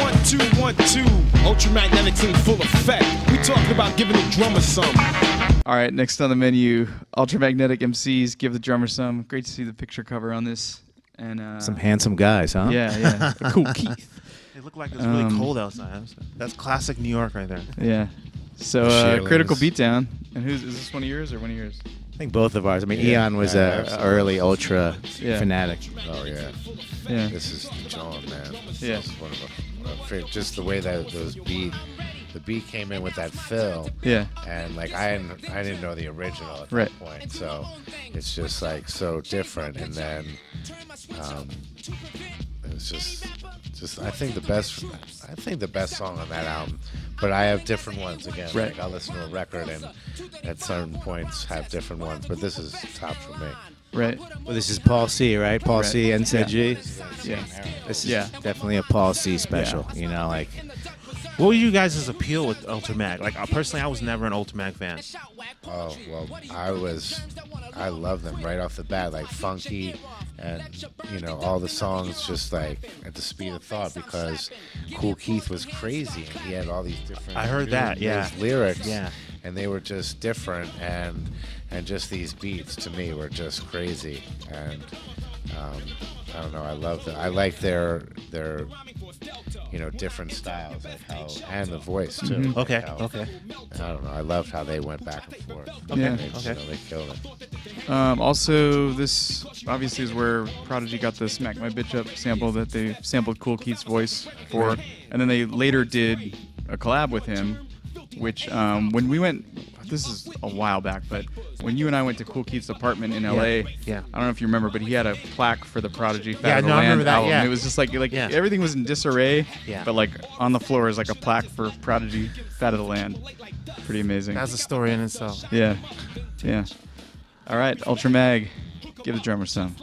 One, two, one, two. Ultramagnetics in full effect. We talking about giving the drummer some. All right, next on the menu, Ultramagnetic MCs give the drummer some. Great to see the picture cover on this. And uh, Some handsome guys, huh? Yeah, yeah. Kool Keith. It looked like it was really Um, cold outside. That's classic New York right there. Yeah. So The uh, critical Shearlings. beatdown. And who's is this one of yours or one of yours? I think both of ours. I mean, Yeah. Eon was Yeah, a early ultra Yeah. fanatic. Oh yeah. Yeah. This is the John, man. Yeah. This is one of my, my favorite. Just the way that those beat, the beat came in with that fill. Yeah. And like I didn't, I didn't know the original at Right. that point, so it's just like so different. And then, um, it's just, just I think the best, I think the best song on that album. But I have different ones again. Right. Like I'll listen to a record and at certain points have different ones. But this is top for me. Right. Well, this is Paul C, right? Paul Right. C, NCG. Yeah. This is Yeah. definitely a Paul C special. You know, like What was you guys' appeal with Ultramag? Like uh, personally, I was never an Ultramag fan. Oh well, I was, I love them right off the bat, like funky, and you know all the songs just like at the speed of thought because Kool Keith was crazy and he had all these different. I heard that, yeah. lyrics. Yeah. and they were just different and and just these beats to me were just crazy and um, I don't know. I love that. I like their their you know different styles, like how and the voice too. Mhm. like Okay, how- okay. I don't know. I loved how they went back and forth. Yeah. They, Okay. You know, they killed it. Um, also, this obviously is where Prodigy got the "Smack My Bitch Up" sample that they sampled Kool Keith's voice for, and then they later did a collab with him, which um, when we went, this is a while back, but when you and I went to Kool Keith's apartment in L.A., yeah. I don't know if you remember, but he had a plaque for the Prodigy Fat Yeah, of the no, I remember that, album. yeah. It was just like like Yeah. everything was in disarray, Yeah. but like on the floor is like a plaque for Prodigy Fat of the Land. Pretty amazing. That's a story in itself. yeah, yeah. All right, Ultra Mag, give the drummer some.